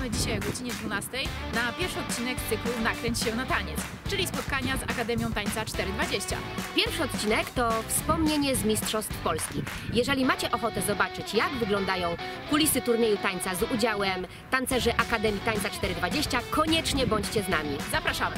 Zapraszamy dzisiaj o godzinie 12 na pierwszy odcinek z cyklu Nakręć się na taniec, czyli spotkania z Akademią Tańca 420. Pierwszy odcinek to wspomnienie z Mistrzostw Polski. Jeżeli macie ochotę zobaczyć, jak wyglądają kulisy turnieju tańca z udziałem tancerzy Akademii Tańca 420, koniecznie bądźcie z nami. Zapraszamy!